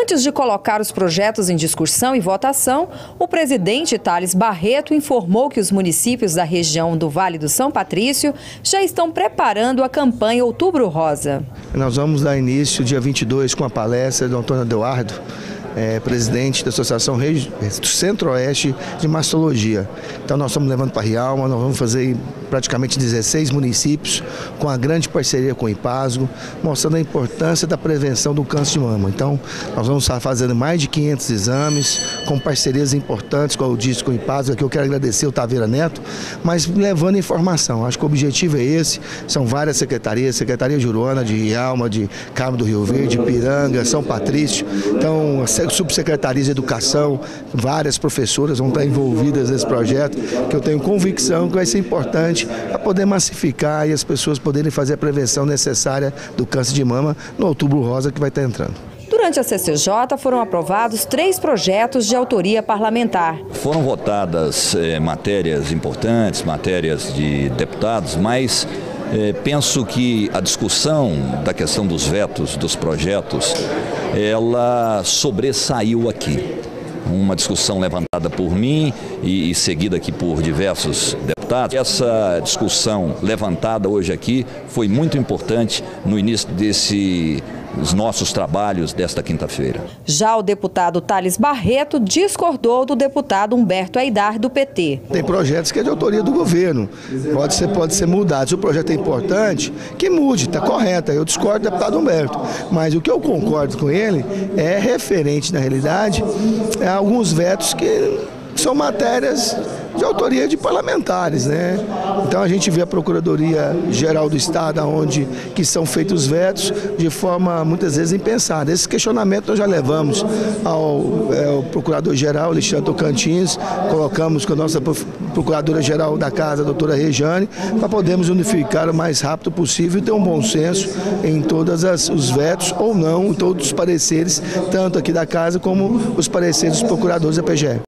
Antes de colocar os projetos em discussão e votação, o presidente Thales Barreto informou que os municípios da região do Vale do São Patrício já estão preparando a campanha Outubro Rosa. Nós vamos dar início dia 22 com a palestra do Antônio Eduardo é, presidente da Associação do Centro-Oeste de Mastologia. Então nós estamos levando para Rialma, nós vamos fazer praticamente 16 municípios com a grande parceria com o IPASGO, mostrando a importância da prevenção do câncer de mama. Então nós vamos estar fazendo mais de 500 exames com parcerias importantes, como eu disse, com o IPASGO, que eu quero agradecer o Taveira Neto, mas levando informação. Acho que o objetivo é esse, são várias secretarias, Secretaria de Urona, de Rialma, de Cabo do Rio Verde, Piranga, São Patrício. Então, subsecretarias de educação, várias professoras vão estar envolvidas nesse projeto, que eu tenho convicção que vai ser importante para poder massificar e as pessoas poderem fazer a prevenção necessária do câncer de mama no outubro rosa que vai estar entrando. Durante a CCJ foram aprovados três projetos de autoria parlamentar. Foram votadas eh, matérias importantes, matérias de deputados, mas eh, penso que a discussão da questão dos vetos dos projetos ela sobressaiu aqui. Uma discussão levantada por mim e, e seguida aqui por diversos deputados. Essa discussão levantada hoje aqui foi muito importante no início desse os nossos trabalhos desta quinta-feira. Já o deputado Thales Barreto discordou do deputado Humberto Aidar, do PT. Tem projetos que é de autoria do governo, pode ser, pode ser mudado. Se o projeto é importante, que mude, está correto. Eu discordo do deputado Humberto, mas o que eu concordo com ele é referente, na realidade, a alguns vetos que são matérias de autoria de parlamentares, né? Então a gente vê a Procuradoria Geral do Estado, onde que são feitos vetos de forma muitas vezes impensada. Esse questionamento nós já levamos ao, é, ao Procurador-Geral Alexandre Tocantins, colocamos com a nossa Procuradora-Geral da Casa, a doutora Rejane, para podermos unificar o mais rápido possível e ter um bom senso em todos os vetos ou não, em todos os pareceres, tanto aqui da Casa como os pareceres dos procuradores da PGE.